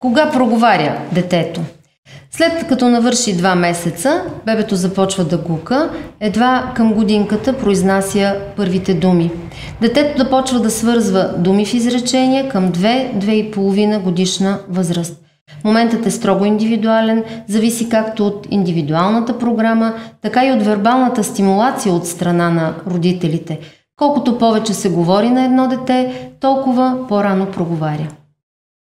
Кога проговаря детето? След като навърши 2 месеца, бебето започва да гука, едва към годинката произнася първите думи. Детето започва да, да свързва думи в изречения към 2-2,5 годишна възраст. Моментът е строго индивидуален, зависи както от индивидуалната програма, така и от вербалната стимулация от страна на родителите. Колкото повече се говори на едно дете, толкова по-рано проговаря.